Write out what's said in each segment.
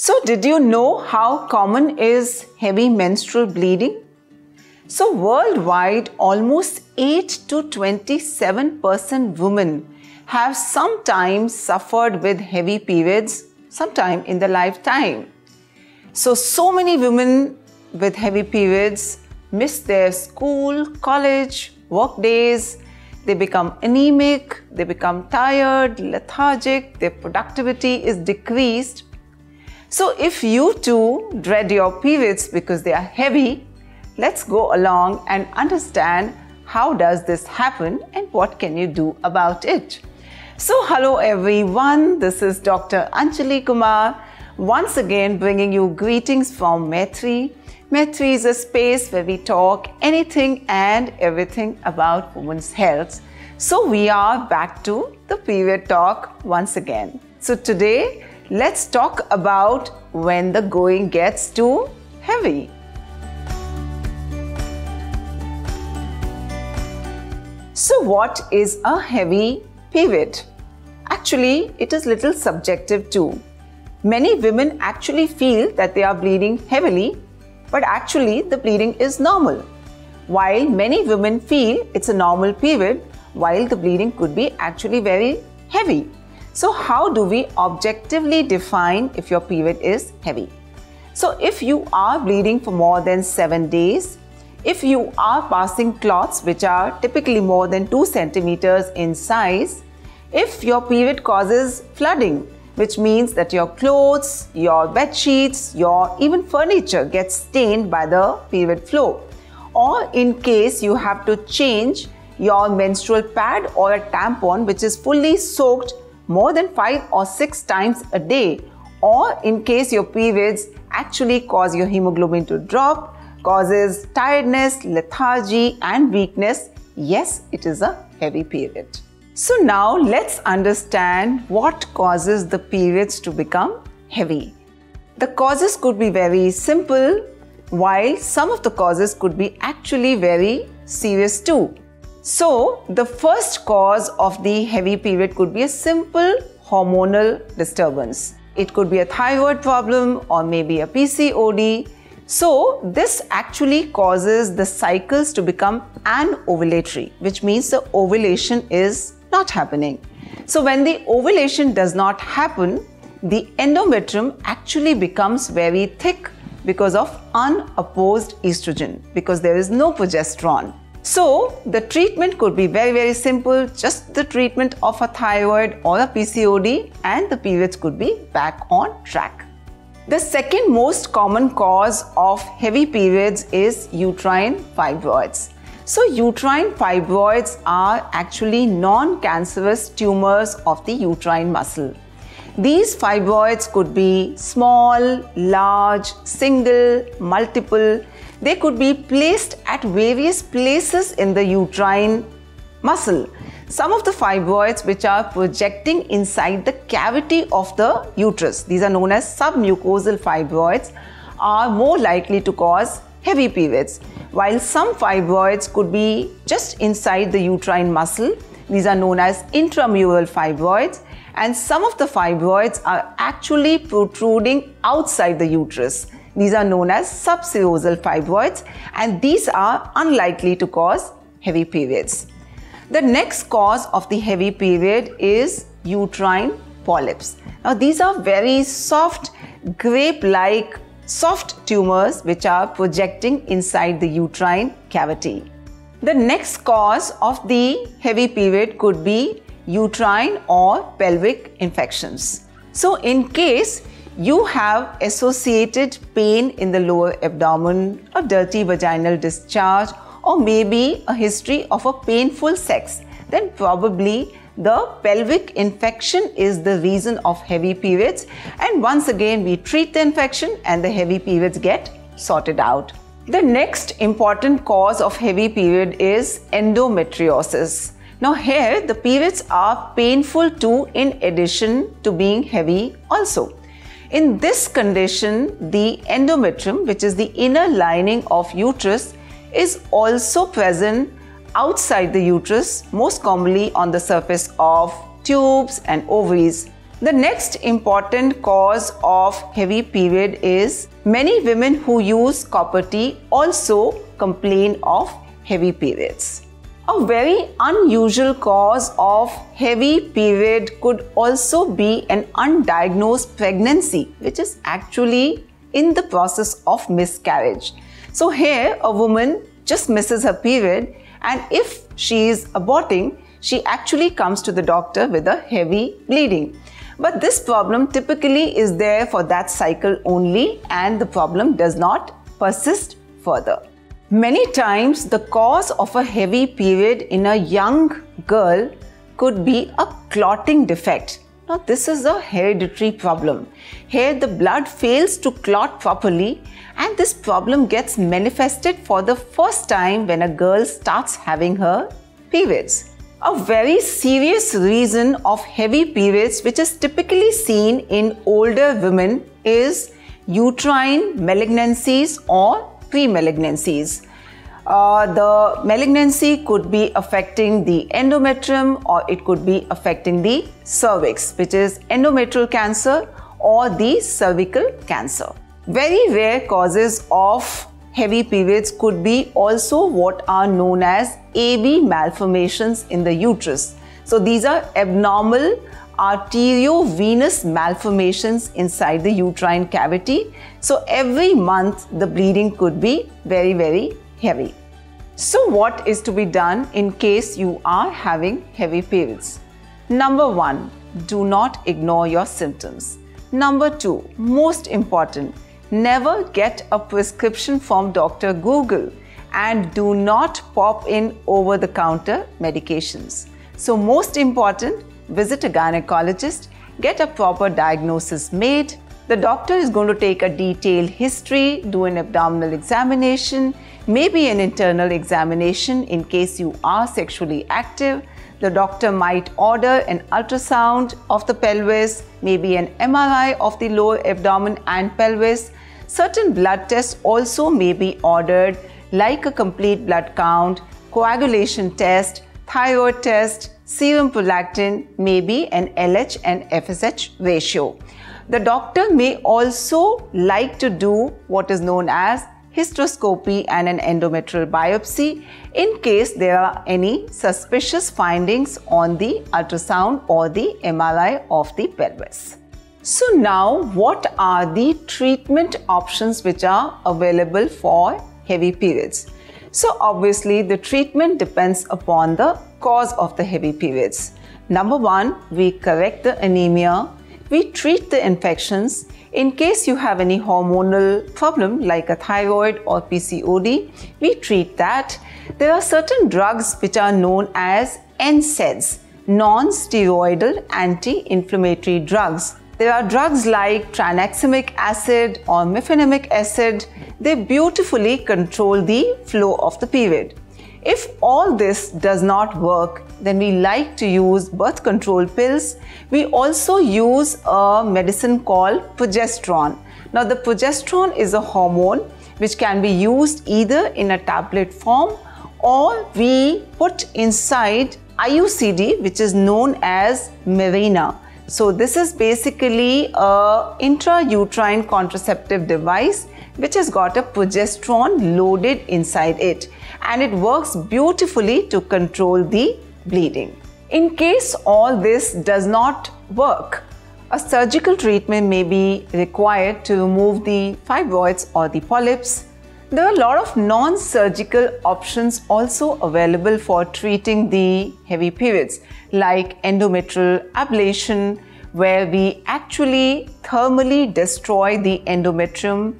So, did you know how common is heavy menstrual bleeding? So, worldwide, almost 8 to 27% women have sometimes suffered with heavy periods sometime in their lifetime. So, so many women with heavy periods miss their school, college, work days, they become anemic, they become tired, lethargic, their productivity is decreased so if you too dread your periods because they are heavy, let's go along and understand how does this happen and what can you do about it. So hello everyone, this is Dr. Anjali Kumar once again bringing you greetings from Maitri. Maitri is a space where we talk anything and everything about women's health. So we are back to the period talk once again. So today let's talk about when the going gets too heavy. So, what is a heavy period? Actually, it is little subjective too. Many women actually feel that they are bleeding heavily, but actually the bleeding is normal. While many women feel it's a normal period, while the bleeding could be actually very heavy. So, how do we objectively define if your period is heavy? So, if you are bleeding for more than 7 days, if you are passing clots which are typically more than 2 centimeters in size, if your period causes flooding, which means that your clothes, your bed sheets, your even furniture gets stained by the period flow, or in case you have to change your menstrual pad or a tampon which is fully soaked more than 5 or 6 times a day or in case your periods actually cause your hemoglobin to drop, causes tiredness, lethargy and weakness, yes, it is a heavy period. So now let's understand what causes the periods to become heavy. The causes could be very simple while some of the causes could be actually very serious too. So, the first cause of the heavy period could be a simple hormonal disturbance. It could be a thyroid problem or maybe a PCOD. So, this actually causes the cycles to become anovulatory, which means the ovulation is not happening. So, when the ovulation does not happen, the endometrium actually becomes very thick because of unopposed estrogen, because there is no progesterone. So, the treatment could be very, very simple just the treatment of a thyroid or a PCOD, and the periods could be back on track. The second most common cause of heavy periods is uterine fibroids. So, uterine fibroids are actually non cancerous tumors of the uterine muscle. These fibroids could be small, large, single, multiple, they could be placed at various places in the uterine muscle. Some of the fibroids which are projecting inside the cavity of the uterus, these are known as submucosal fibroids, are more likely to cause heavy periods. While some fibroids could be just inside the uterine muscle, these are known as intramural fibroids, and some of the fibroids are actually protruding outside the uterus. These are known as subserosal fibroids and these are unlikely to cause heavy periods. The next cause of the heavy period is uterine polyps. Now these are very soft grape-like soft tumors which are projecting inside the uterine cavity. The next cause of the heavy period could be uterine or pelvic infections. So in case you have associated pain in the lower abdomen, a dirty vaginal discharge, or maybe a history of a painful sex, then probably the pelvic infection is the reason of heavy periods. And once again, we treat the infection and the heavy periods get sorted out. The next important cause of heavy period is endometriosis. Now here the periods are painful too in addition to being heavy also. In this condition, the endometrium, which is the inner lining of uterus, is also present outside the uterus, most commonly on the surface of tubes and ovaries. The next important cause of heavy period is many women who use copper T also complain of heavy periods. A very unusual cause of heavy period could also be an undiagnosed pregnancy, which is actually in the process of miscarriage. So, here a woman just misses her period, and if she is aborting, she actually comes to the doctor with a heavy bleeding. But this problem typically is there for that cycle only, and the problem does not persist further. Many times, the cause of a heavy period in a young girl could be a clotting defect. Now, this is a hereditary problem. Here, the blood fails to clot properly, and this problem gets manifested for the first time when a girl starts having her periods. A very serious reason of heavy periods, which is typically seen in older women, is uterine malignancies or premalignancies. Uh, the malignancy could be affecting the endometrium or it could be affecting the cervix, which is endometrial cancer or the cervical cancer. Very rare causes of heavy periods could be also what are known as AV malformations in the uterus. So these are abnormal arteriovenous malformations inside the uterine cavity. So every month the bleeding could be very, very heavy. So what is to be done in case you are having heavy periods? Number one, do not ignore your symptoms. Number two, most important, never get a prescription from Dr. Google and do not pop in over the counter medications. So most important, visit a gynecologist, get a proper diagnosis made. The doctor is going to take a detailed history, do an abdominal examination, maybe an internal examination in case you are sexually active. The doctor might order an ultrasound of the pelvis, maybe an MRI of the lower abdomen and pelvis. Certain blood tests also may be ordered, like a complete blood count, coagulation test, thyroid test, serum prolactin, maybe an LH and FSH ratio. The doctor may also like to do what is known as hysteroscopy and an endometrial biopsy in case there are any suspicious findings on the ultrasound or the MRI of the pelvis. So now what are the treatment options which are available for heavy periods? So obviously the treatment depends upon the cause of the heavy periods. Number one, we correct the anemia, we treat the infections. In case you have any hormonal problem like a thyroid or PCOD, we treat that. There are certain drugs which are known as NSAIDs, non-steroidal anti-inflammatory drugs. There are drugs like tranexamic acid or mefenamic acid. They beautifully control the flow of the period. If all this does not work, then we like to use birth control pills. We also use a medicine called progesterone. Now, the progesterone is a hormone which can be used either in a tablet form or we put inside IUCD, which is known as Mirena. So, this is basically a intrauterine contraceptive device which has got a progesterone loaded inside it and it works beautifully to control the bleeding. In case all this does not work, a surgical treatment may be required to remove the fibroids or the polyps. There are a lot of non surgical options also available for treating the heavy periods, like endometrial ablation, where we actually thermally destroy the endometrium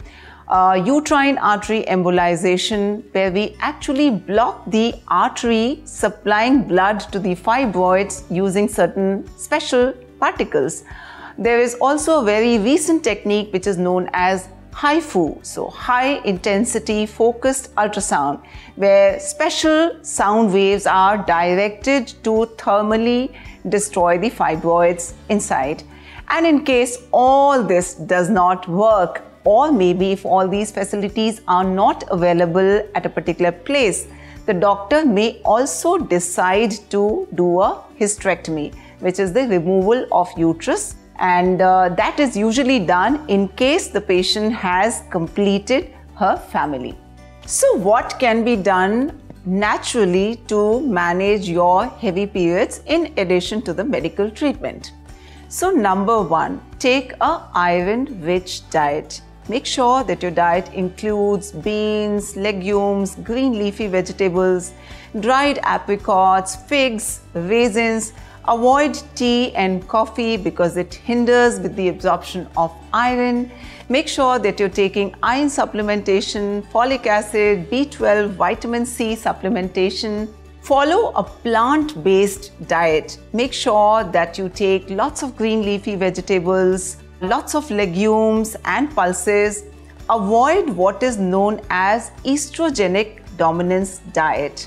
uh, uterine artery embolization, where we actually block the artery supplying blood to the fibroids using certain special particles. There is also a very recent technique which is known as HIFU, so high intensity focused ultrasound, where special sound waves are directed to thermally destroy the fibroids inside. And in case all this does not work, or maybe if all these facilities are not available at a particular place, the doctor may also decide to do a hysterectomy, which is the removal of uterus and uh, that is usually done in case the patient has completed her family. So, what can be done naturally to manage your heavy periods in addition to the medical treatment? So, number one, take a iron rich diet. Make sure that your diet includes beans, legumes, green leafy vegetables, dried apricots, figs, raisins. Avoid tea and coffee because it hinders with the absorption of iron. Make sure that you're taking iron supplementation, folic acid, B12, vitamin C supplementation. Follow a plant based diet. Make sure that you take lots of green leafy vegetables, lots of legumes and pulses. Avoid what is known as estrogenic dominance diet.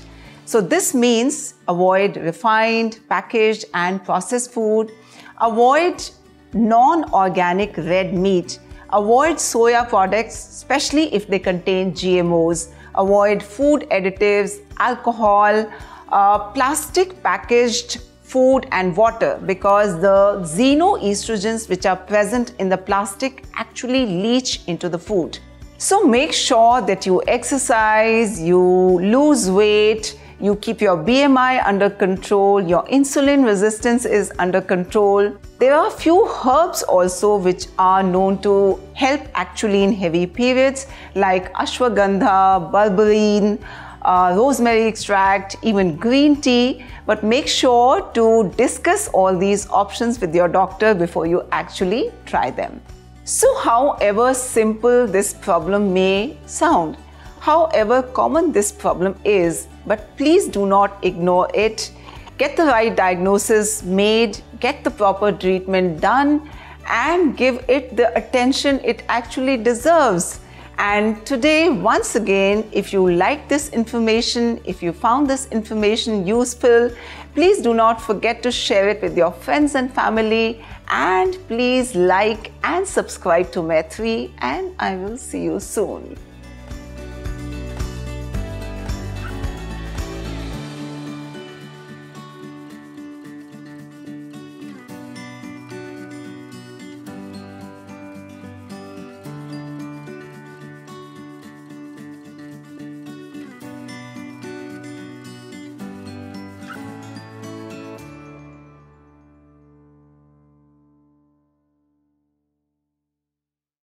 So, this means avoid refined, packaged, and processed food. Avoid non organic red meat Avoid soya products, especially if they contain GMOs. Avoid food additives, alcohol, uh, plastic packaged food and water because the xenoestrogens which are present in the plastic actually leach into the food. So make sure that you exercise, you lose weight, you keep your BMI under control, your insulin resistance is under control. There are a few herbs also which are known to help actually in heavy periods like ashwagandha, berberine, uh, rosemary extract, even green tea. But make sure to discuss all these options with your doctor before you actually try them. So, however simple this problem may sound, however common this problem is, but please do not ignore it. Get the right diagnosis made, get the proper treatment done, and give it the attention it actually deserves. And today, once again, if you like this information, if you found this information useful, please do not forget to share it with your friends and family. And please like and subscribe to Maitri, and I will see you soon.